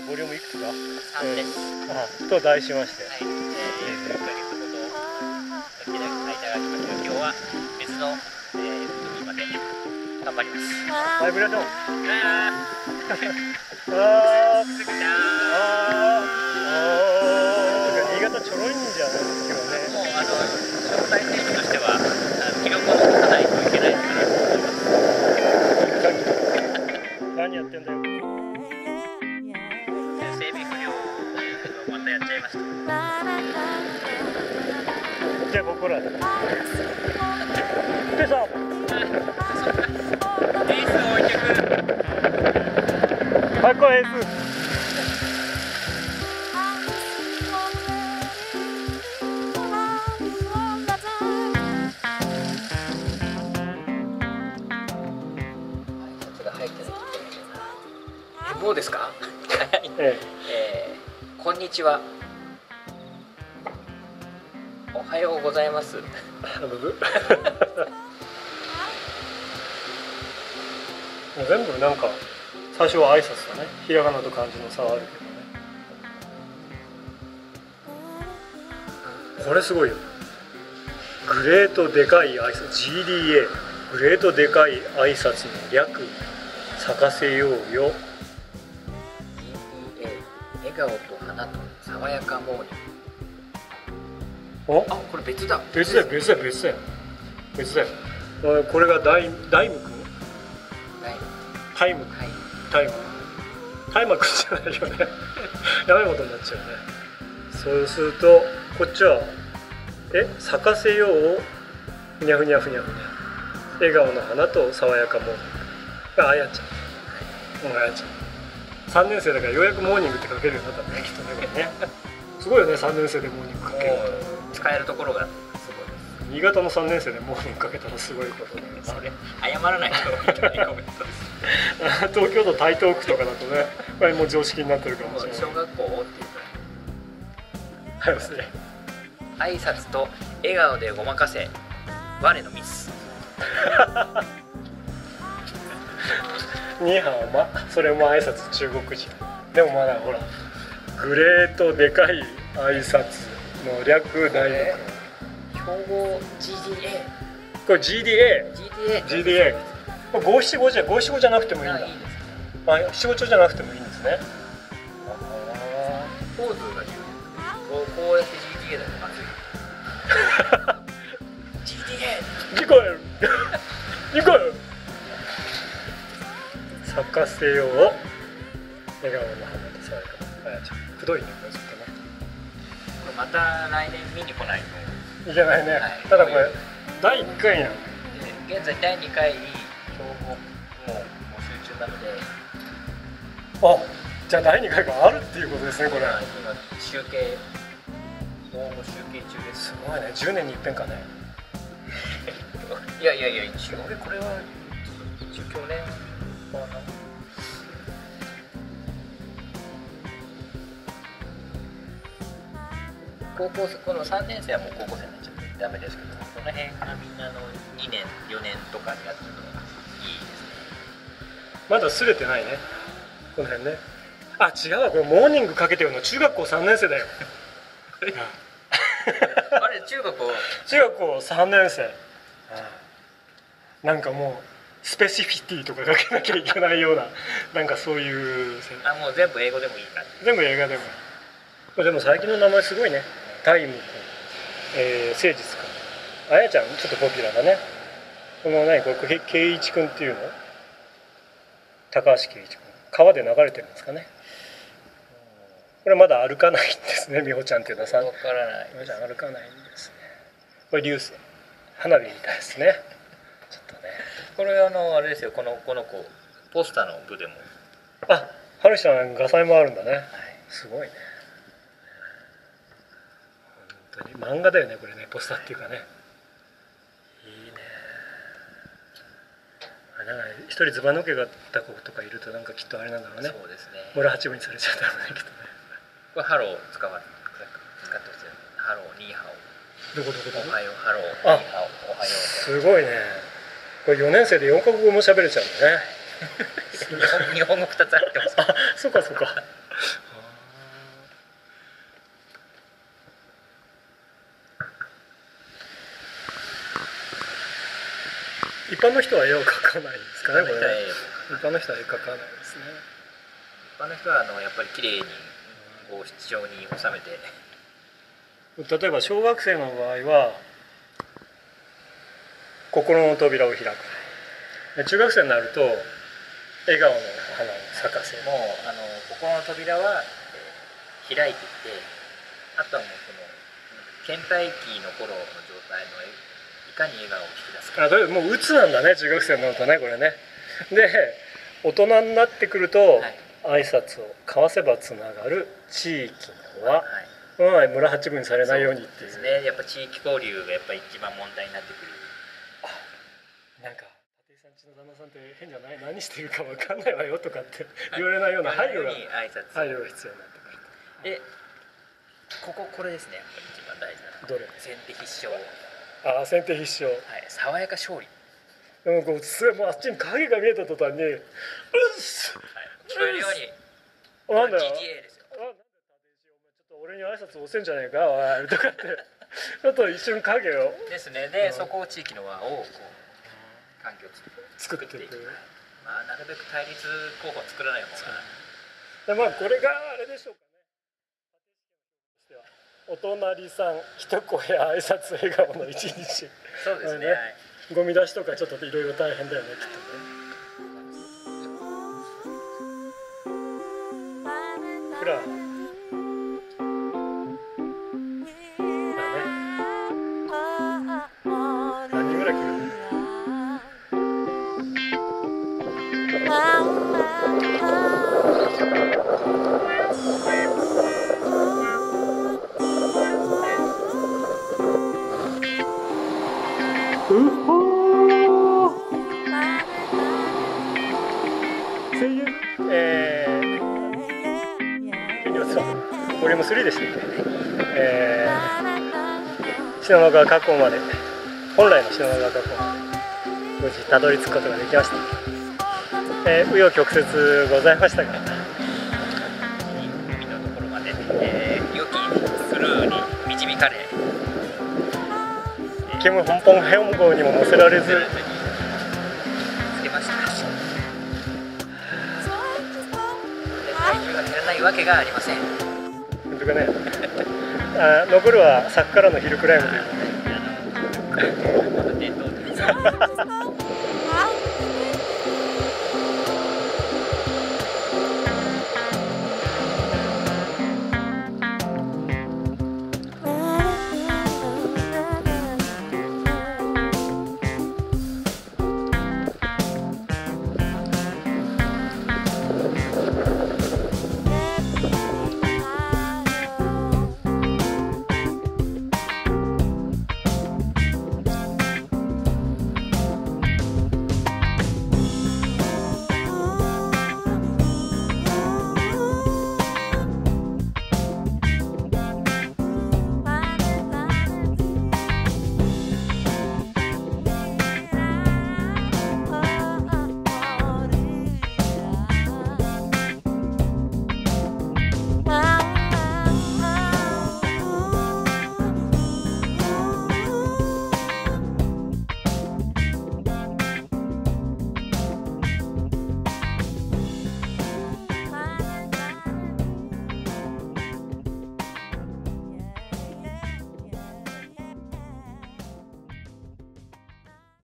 ーボリュームいくつだ？3です、あと題しまして、はい、えー、1ヶ月ほどお開きいただきましたが今日は別の、えー、海まで頑張ります。バイブレートああー。ー。すぐだあーあー新潟ちょろいんじゃない今日ね。もうあの招待選手としては記録を残さないといけないかなと思います何やってんだよじゃあここらで。ペさレースを置いてくるはいこれエースちょっと入ってないえもうですか？え。えー、こんにちはおはようございます。も う全部なんか最初は挨拶だね。ひらがなと漢字の差はあるけどね。これすごいよ。グレートでかい挨拶。GDA グレートでかい挨拶の略。咲かせようよ。GDA 笑顔と花と爽やかモーニンおグあこれ別だ。別だよ別だよ別だよ。別だよ。あこれがダイダイム君はいタイムはい。タイムタイマー君じゃないよね。やばいことになっちゃうね。そうするとこっちはえ？咲かせようふにゃふにゃふにゃふにゃ。笑顔の花と爽やかモーニング。があやちゃん。うんあやちゃん。3年生だからようやくモーニングって書けるようになったんだねきっとねこれね。すごいよね3年生でモーニング書ける使えるところがすごい。です新潟の3年生でモーニング書けたらすごいことだよねそれ謝らないといけないコメントです東京都台東区とかだとねこれもう常識になってるかもしれない。小学校っていうはいですねか挨拶と笑顔でごまかせ我のミス。ニーハオまそれも挨拶中国人。でもまだほらグレートでかい挨拶の略大れ学標語 GDA これ GDA GDA 五七五じゃ五七五じゃなくてもいいんだ。あいいですあ七五調じゃなくてもいいんですね。ポーズが重要こうやって GDA だとまずい。GDA ニコル。ニコル。咲かせよう笑顔の花と爽やかなあやちゃんくどいねまた来年見に来ないと。いけないね、はい。ただこれ第1回やん。で現在第2回標語もう募集中なので。あじゃあ第2回があるっていうことですねこれ。今集計応募集計中です。すごいね。10年に一遍かね。いやいやいや一応。俺これは一応去年かな高校生この3年生はもう高校生になっちゃってダメですけどこの辺がみんなの2年4年とかにやってるのがいいですね。まだすれてないね。この辺ね。あ違うわ。これモーニングかけてるの中学校3年生だよ。あれ中学校？中学校3年生。なんかもうスペシフィティとかかけなきゃいけないようななんかそういうあもう全部英語でもいいから全部映画でも。でも最近の名前すごいねタイム。君、えー、誠実君あやちゃんちょっとポピュラーだね。この何これけ圭一君っていうの？高橋圭一君。川で流れてるんですかね。これまだ歩かないんですね 美穂ちゃんっていうのはさ。わからない。美穂ちゃん歩かないんですね。これ流星。花火みたいですね。ちょっとね。これあのあれですよ。このこの子。ポスターの部でも。あ春日さん画才もあるんだね。すごいね。本当に漫画だよねこれねポスターっていうかね。いいね。あなんか一人ズバ抜けがった子とかいるとなんかきっとあれなんだろうね。そうですね。村八分にされちゃったらねきっとね。これハロー使わ使ってますよハローニーハどこどこどこ？オおはようハローあ你好おはよすごいね。これ4年生で4カ国語も喋れちゃうんだね。う日本語2つ入ってます。あそうかそうか一般の人は絵を描かないんですかねこれ。ね一一般の人は絵描かないですね。般の人はあのやっぱり綺麗にこう必要に収めて。例えば小学生の場合は心の扉を開くで中学生になると笑顔の花を咲かせる。もうあの心の扉は、えー開いていってあとはもうその倦怠期の頃の状態のいかに笑顔を引き出すか。あとりあえずもう鬱なんだね中学生になるとねこれね。で大人になってくると、はい。挨拶を交わせばつながる地域の輪、はい。まあ、村八分にされないようにっていう。ですね。やっぱ地域交流がやっぱり一番問題になってくる。なんか立井さんちの旦那さんって変じゃない？何してるかわかんないわよとかって言われないような配慮が配慮が必要になってくるでこここれですね。やっぱり一番大事なの。どれ？先手必勝、はい、ああ先手必勝。爽やか勝利、でもこうすもうあっちに影が見えた途端に「うっす。はい、聞こえるように。なんだよ。GTA ですよ。あなんだよ立石お前。ちょっと俺に挨拶押せんじゃねえかおい。とかって。ちょっと一瞬影を。ですね。で、うん。そこを地域の輪をこう環境を作っていく。まあなるべく対立候補は作らない方が。でまあこれがあれでしょうか。ねお隣さん一声挨拶笑顔の一日。そうですね、ねはいゴミ出しとかちょっといろいろ大変だよねきっと声優。えー、ケニオさんボリュー。ム3でしたっけえー、信濃川河口まで本来の信濃川河口まで無事たどり着くことができましたえー、紆余曲折ございましたがキム本本変号にも乗せられずつけました体重が減らないわけがありません本当かねあ残るは柵からのヒルクライムというあの伝統的な